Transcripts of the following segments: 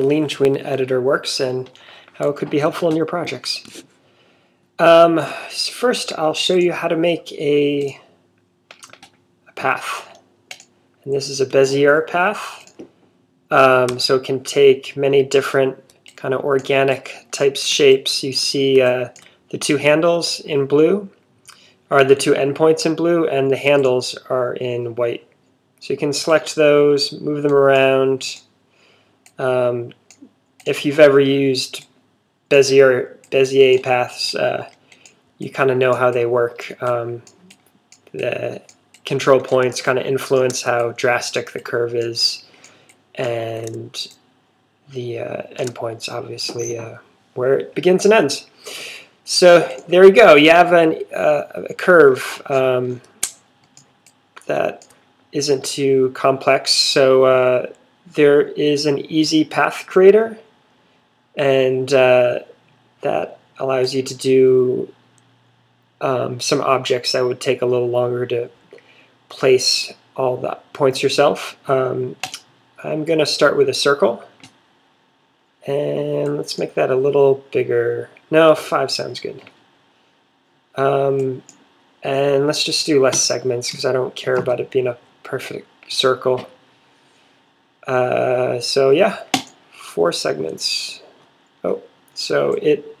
the LeanTween editor works and how it could be helpful in your projects. Um, first, I'll show you how to make a, a path. And this is a Bezier path. Um, so it can take many different kind of organic types shapes. You see uh, the two handles in blue are the two endpoints in blue, and the handles are in white. So you can select those, move them around. Um, if you've ever used Bezier, Bezier paths, uh, you kind of know how they work. Um, the control points kind of influence how drastic the curve is, and the uh, endpoints obviously uh, where it begins and ends. So there you go. You have an, uh, a curve um, that isn't too complex. So uh, there is an easy path creator, and uh, that allows you to do um, some objects that would take a little longer to place all the points yourself. Um, I'm going to start with a circle. And let's make that a little bigger. No, five sounds good. Um, and let's just do less segments because I don't care about it being a perfect circle. Uh, so yeah, four segments. Oh, so it,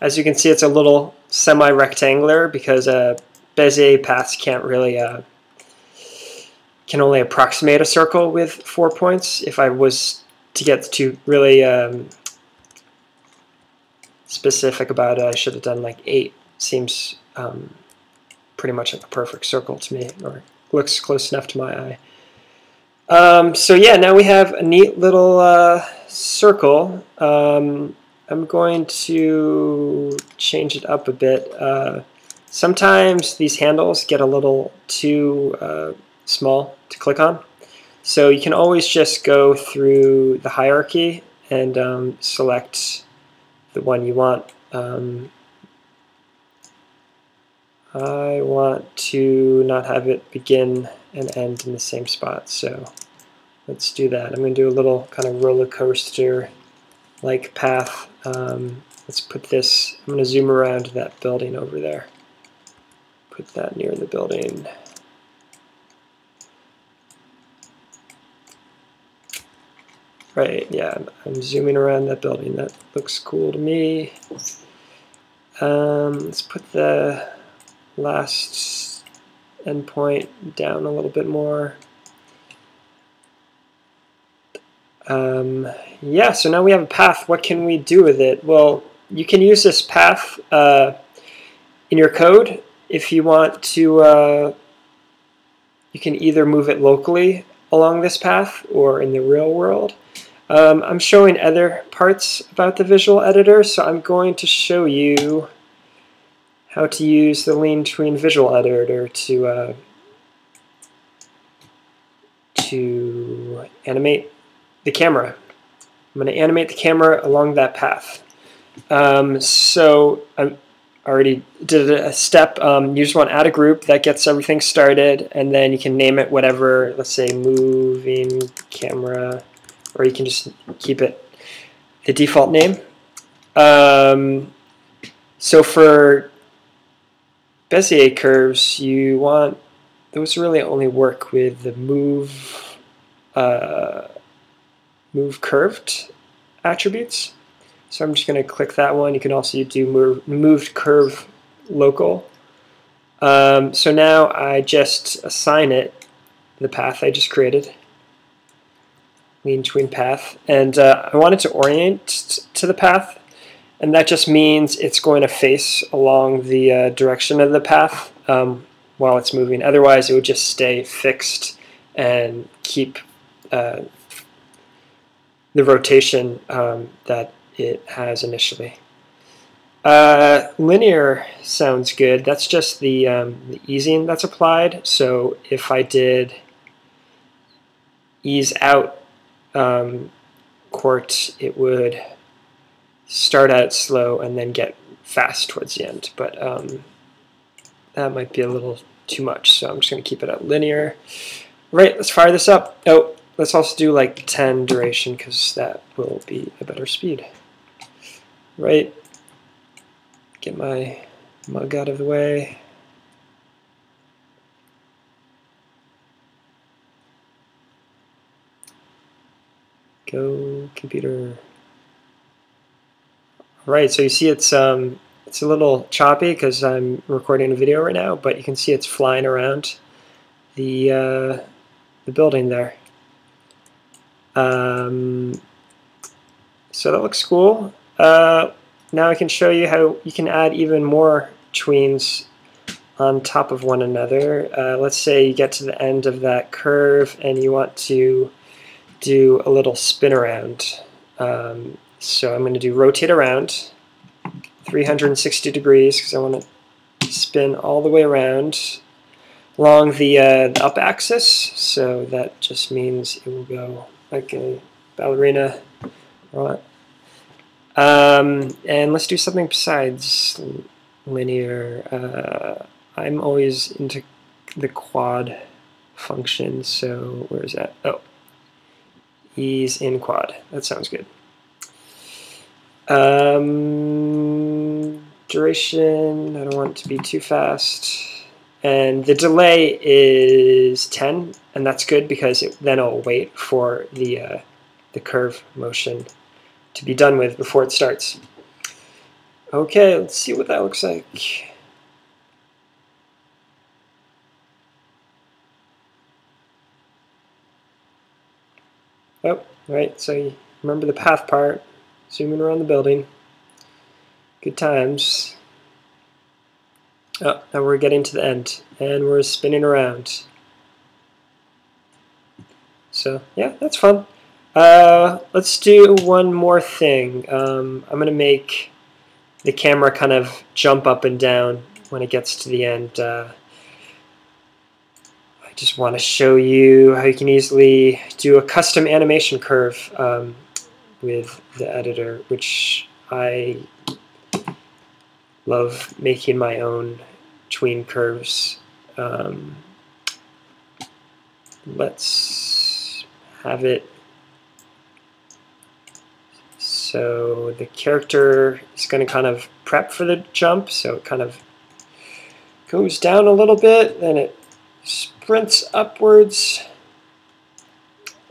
as you can see, it's a little semi-rectangular because uh, Bezier paths can't really, uh, can only approximate a circle with four points. If I was to get to really um, specific about it, I should have done like eight. Seems um, pretty much like a perfect circle to me, or looks close enough to my eye. Um, so yeah, now we have a neat little uh, circle. Um, I'm going to change it up a bit. Uh, sometimes these handles get a little too uh, small to click on. So you can always just go through the hierarchy and um, select the one you want. Um, I want to not have it begin and end in the same spot, so let's do that. I'm going to do a little kind of roller coaster like path. Um, let's put this, I'm going to zoom around that building over there. Put that near the building. Right, yeah, I'm zooming around that building. That looks cool to me. Um, let's put the last endpoint down a little bit more. Um, yeah, so now we have a path. What can we do with it? Well, you can use this path uh, in your code if you want to. Uh, you can either move it locally along this path or in the real world. Um, I'm showing other parts about the visual editor, so I'm going to show you how to use the LeanTween visual editor to uh, to animate the camera. I'm going to animate the camera along that path. Um, so I already did a step. Um, you just want to add a group that gets everything started, and then you can name it whatever. Let's say moving camera or you can just keep it the default name. Um, so for Bezier curves, you want those really only work with the move uh, move curved attributes. So I'm just going to click that one. You can also do move, moved curve local. Um, so now I just assign it the path I just created lean tween path. And uh, I want it to orient to the path, and that just means it's going to face along the uh, direction of the path um, while it's moving. Otherwise, it would just stay fixed and keep uh, the rotation um, that it has initially. Uh, linear sounds good. That's just the, um, the easing that's applied. So if I did ease out um, quart, it would start out slow and then get fast towards the end. But um, that might be a little too much, so I'm just going to keep it at linear. Right, let's fire this up. Oh, let's also do like 10 duration because that will be a better speed. Right, get my mug out of the way. Go computer. Right, so you see it's um, it's a little choppy because I'm recording a video right now, but you can see it's flying around the uh, the building there. Um, so that looks cool. Uh, now I can show you how you can add even more tweens on top of one another. Uh, let's say you get to the end of that curve and you want to do a little spin around. Um, so I'm going to do rotate around 360 degrees because I want to spin all the way around along the, uh, the up axis. So that just means it will go like a ballerina. Right. Um, and let's do something besides linear. Uh, I'm always into the quad function, so where is that? Oh, ease in quad. That sounds good. Um, duration, I don't want it to be too fast. And the delay is 10, and that's good because it, then it'll wait for the, uh, the curve motion to be done with before it starts. Okay, let's see what that looks like. Oh, right, so remember the path part, zooming around the building. Good times. Oh, now we're getting to the end, and we're spinning around. So, yeah, that's fun. Uh, let's do one more thing. Um, I'm going to make the camera kind of jump up and down when it gets to the end. Uh, I just want to show you how you can easily do a custom animation curve um, with the editor, which I love making my own tween curves. Um, let's have it so the character is going to kind of prep for the jump, so it kind of goes down a little bit, then it sprints upwards,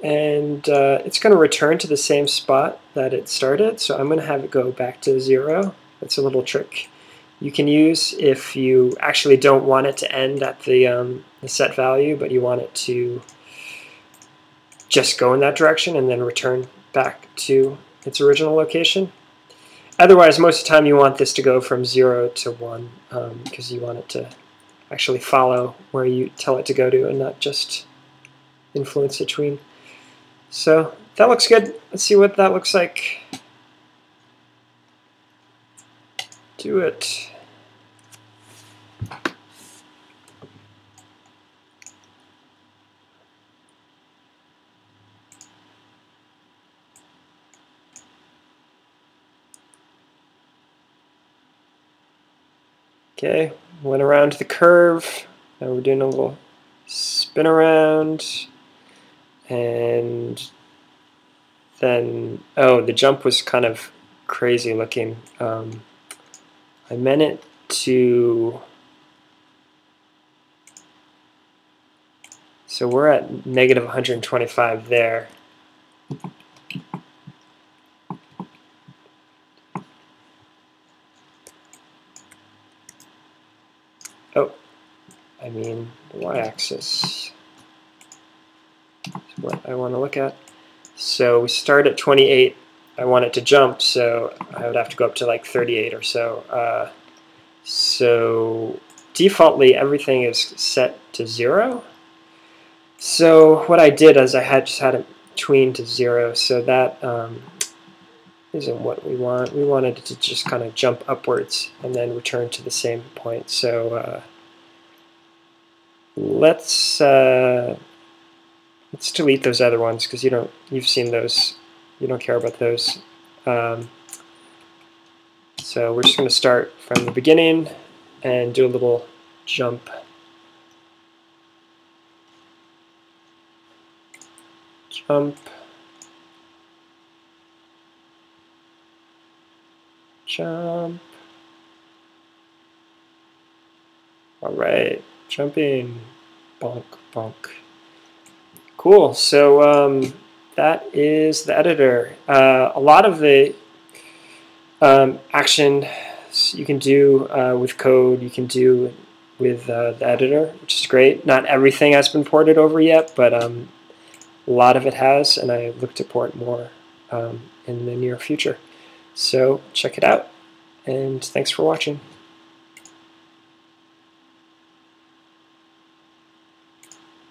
and uh, it's going to return to the same spot that it started, so I'm going to have it go back to zero. That's a little trick you can use if you actually don't want it to end at the, um, the set value, but you want it to just go in that direction and then return back to its original location. Otherwise, most of the time you want this to go from 0 to 1 because um, you want it to actually follow where you tell it to go to and not just influence a tween. So that looks good. Let's see what that looks like. Do it. Okay, went around the curve. Now we're doing a little spin around. And then, oh, the jump was kind of crazy looking. Um, I meant it to, so we're at negative 125 there. Oh, I mean the y-axis is what I want to look at. So we start at 28. I want it to jump, so I would have to go up to like 38 or so. Uh, so defaultly everything is set to zero. So what I did is I had just had it tween to zero, so that um, isn't what we want. We wanted it to just kind of jump upwards and then return to the same point. So uh, let's uh, let's delete those other ones because you don't you've seen those. You don't care about those. Um, so we're just going to start from the beginning and do a little jump. jump, jump. All right, jumping, bonk, bonk. Cool, so um, that is the editor. Uh, a lot of the um, action you can do uh, with code, you can do with uh, the editor, which is great. Not everything has been ported over yet, but um, a lot of it has, and I look to port more um, in the near future. So check it out, and thanks for watching.